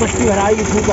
مشتی بھرائی کی دھوپ